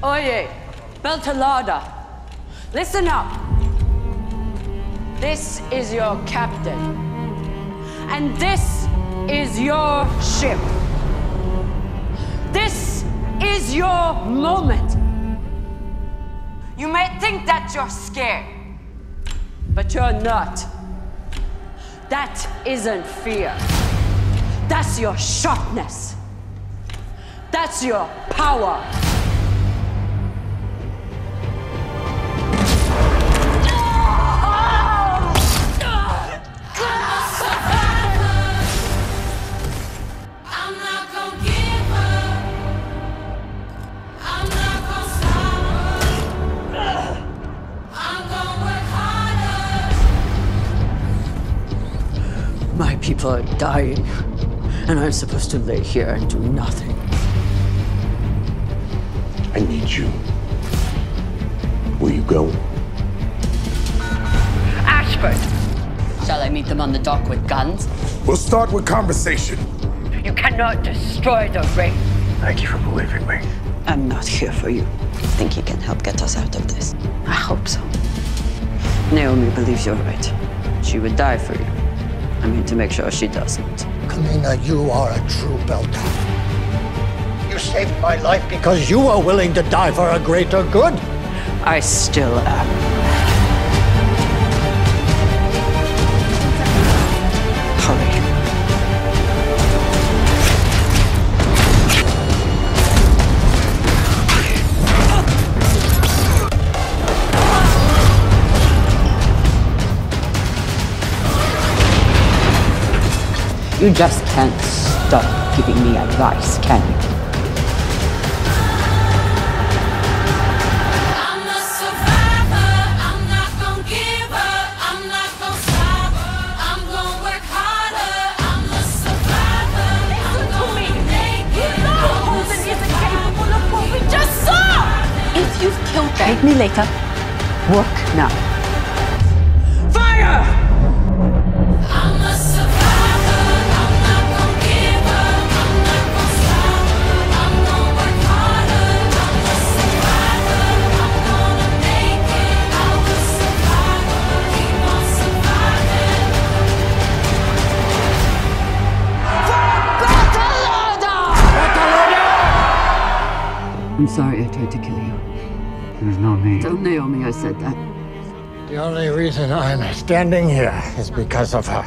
Oye, Beltalowda, listen up. This is your captain. And this is your ship. This is your moment. You may think that you're scared, but you're not. That isn't fear. That's your sharpness. That's your power. People are dying, and I'm supposed to lay here and do nothing. I need you. Will you go? Ashford! Shall I meet them on the dock with guns? We'll start with conversation. You cannot destroy the ring. Thank you for believing me. I'm not here for you. I think you can help get us out of this? I hope so. Naomi believes you're right. She would die for you. I'm here to make sure she doesn't. Camina, you are a true Belta. You saved my life because you were willing to die for a greater good. I still am. You just can't stop giving me advice, can you? I'm a survivor. I'm not I'm sorry I tried to kill you. There's no need. Tell Naomi I said that. The only reason I'm standing here is because of her.